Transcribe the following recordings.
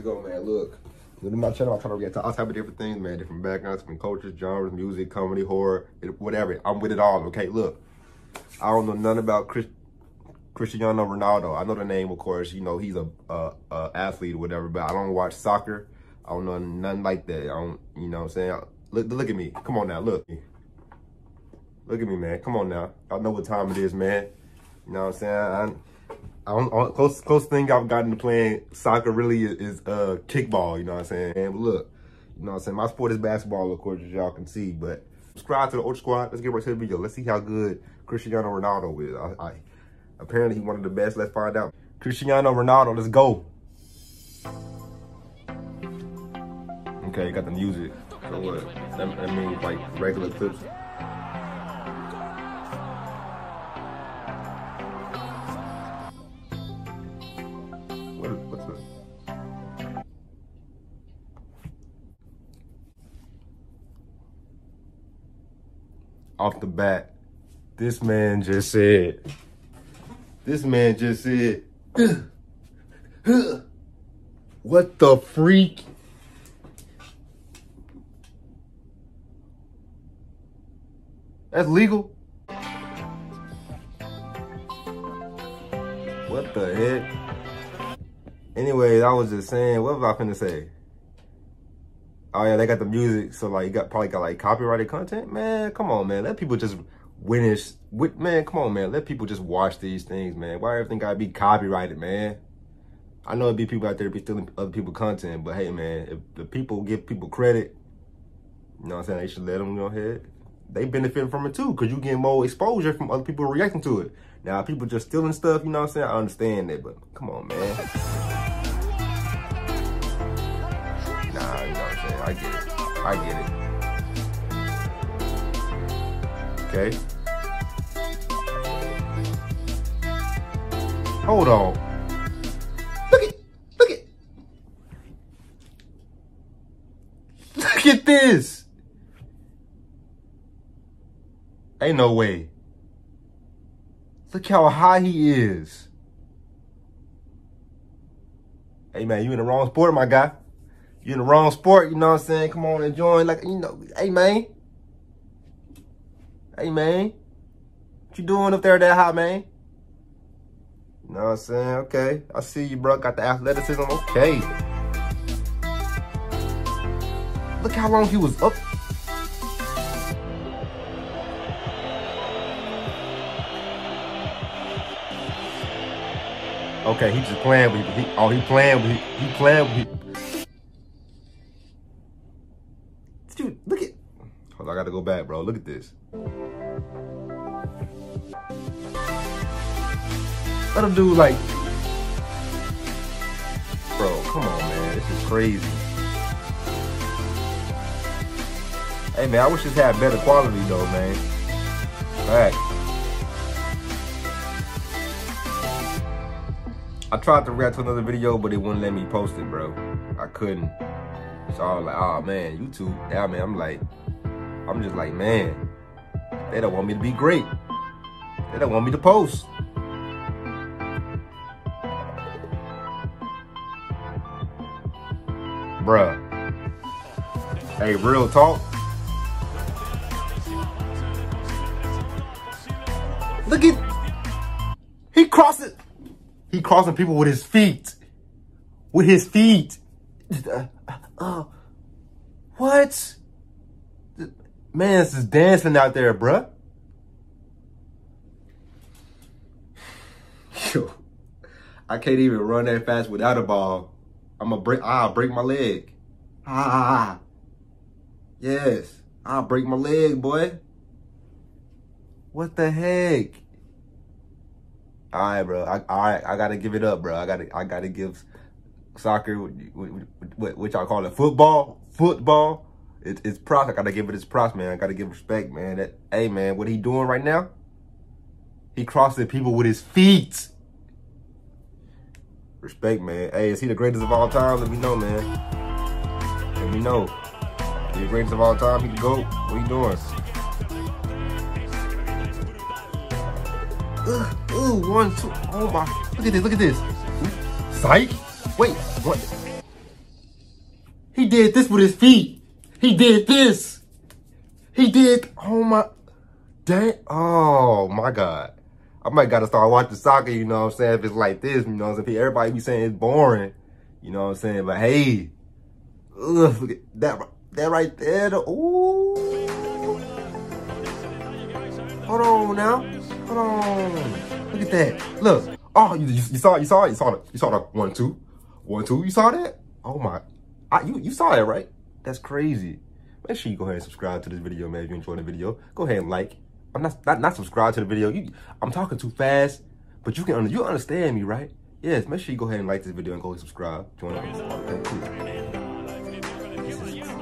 let's man. Look. Look at my channel. I try to get to all type of different things, man. Different backgrounds, different cultures, genres, music, comedy, horror, whatever. I'm with it all, okay? Look, I don't know nothing about Chris, Cristiano Ronaldo. I know the name, of course. You know, he's a, a, a athlete or whatever, but I don't watch soccer. I don't know nothing like that. I don't, you know what I'm saying? Look, look at me. Come on now, look. Look at me, man. Come on now. I know what time it is, man. You know what I'm saying? I, I don't, I, close, close thing I've gotten to playing soccer really is, is uh, kickball, you know what I'm saying? And look, you know what I'm saying? My sport is basketball, of course, as y'all can see, but subscribe to the Ultra Squad. Let's get right to the video. Let's see how good Cristiano Ronaldo is. I, I Apparently, he's one of the best. Let's find out. Cristiano Ronaldo, let's go. Okay, you got the music. So what? That, that means like regular clips. Off the bat, this man just said, this man just said, what the freak? That's legal? What the heck? Anyway, I was just saying, what was I finna say? Oh yeah, they got the music, so like you got probably got like copyrighted content. Man, come on, man. Let people just witness. With man, come on, man. Let people just watch these things, man. Why everything gotta be copyrighted, man? I know it be people out there be stealing other people's content, but hey, man, if the people give people credit, you know what I'm saying? They should let them go ahead. They benefit from it too, cause you get more exposure from other people reacting to it. Now, people just stealing stuff, you know what I'm saying? I understand that, but come on, man. I get it. I get it. Okay. Hold on. Look at, look at, look at this. Ain't no way. Look how high he is. Hey man, you in the wrong sport, my guy you in the wrong sport, you know what I'm saying? Come on and join. Like, you know, hey, man. Hey, man. What you doing up there that high, man? You know what I'm saying? Okay. I see you, bro. Got the athleticism. Okay. Look how long he was up. Okay, he just playing with he, oh he playing with he, playing with got go back, bro. Look at this. Let him do like, bro, come on, man. This is crazy. Hey, man, I wish this had better quality, though, man. Fact. I tried to react to another video, but it wouldn't let me post it, bro. I couldn't. So I was like, oh, man, YouTube. Yeah, man, I'm like, I'm just like, man, they don't want me to be great. They don't want me to post. Bruh. Hey, real talk. Look at, he crossing, he crossing people with his feet. With his feet. Uh, uh, what? Man, this is dancing out there, bruh. Yo, I can't even run that fast without a ball. I'm gonna break, I'll break my leg. Ah, yes, I'll break my leg, boy. What the heck? All right, bro. I, all right, I gotta give it up, bro. I gotta, I gotta give soccer, what, what, what y'all call it, football, football it, it's props. I gotta give it his props, man. I gotta give respect, man. That hey, man, what he doing right now? He crossing people with his feet. Respect, man. Hey, is he the greatest of all time? Let me know, man. Let me know. He the greatest of all time. He can go. What he doing? Ugh, ooh, one, two. Oh my! Look at this. Look at this. Psych. Wait. What? He did this with his feet. He did this. He did. Oh my. Dang. Oh my God. I might gotta start watching soccer, you know what I'm saying? If it's like this, you know what I'm saying? Everybody be saying it's boring, you know what I'm saying? But hey, ugh, look at that, that right there. The, ooh. Hold on now. Hold on. Look at that. Look. Oh, you, you, saw you saw it. You saw it. You saw the one two, one two. You saw that? Oh my. I, you you saw it right? That's crazy. Make sure you go ahead and subscribe to this video, man. If you enjoyed the video, go ahead and like. I'm not not, not subscribe to the video. You, I'm talking too fast, but you can you understand me, right? Yes. Make sure you go ahead and like this video and go and subscribe. Join us.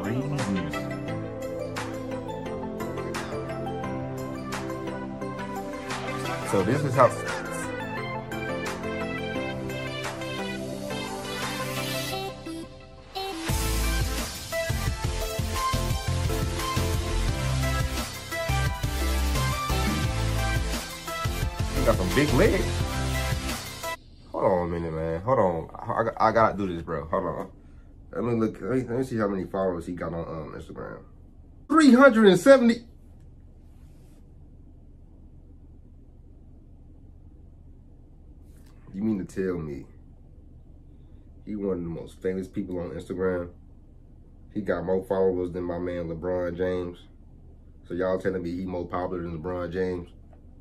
Crazy. So this is how big legs. Hold on a minute, man. Hold on. I, I gotta do this, bro. Hold on. Let me look. Let me, let me see how many followers he got on um, Instagram. 370. You mean to tell me he one of the most famous people on Instagram? He got more followers than my man LeBron James. So y'all telling me he more popular than LeBron James?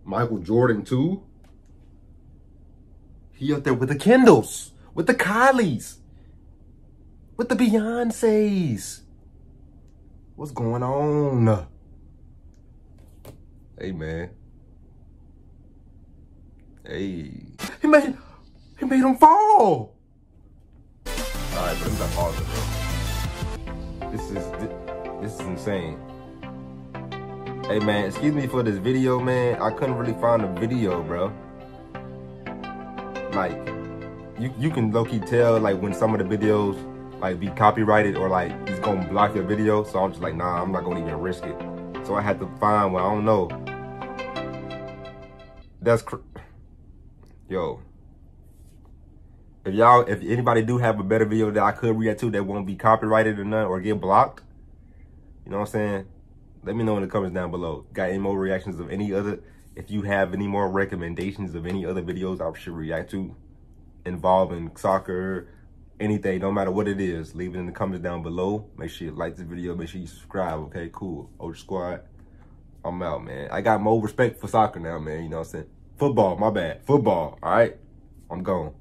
Michael Jordan too? He up there with the Kendalls, with the Kylies, with the Beyoncés. What's going on? Hey man. Hey. He made he made him fall. Alright, but I'm not pausing, bro. This is this, this is insane. Hey man, excuse me for this video, man. I couldn't really find a video, bro. Like, you you can low-key tell like when some of the videos like be copyrighted or like he's gonna block your video. So I'm just like, nah, I'm not gonna even risk it. So I had to find one. I don't know. That's cr yo. If y'all, if anybody do have a better video that I could react to that won't be copyrighted or none or get blocked, you know what I'm saying? Let me know in the comments down below. Got any more reactions of any other, if you have any more recommendations of any other videos I should react to involving soccer, anything, no matter what it is, leave it in the comments down below. Make sure you like this video. Make sure you subscribe, okay? Cool. Ultra Squad, I'm out, man. I got more respect for soccer now, man. You know what I'm saying? Football, my bad. Football, all right? I'm gone.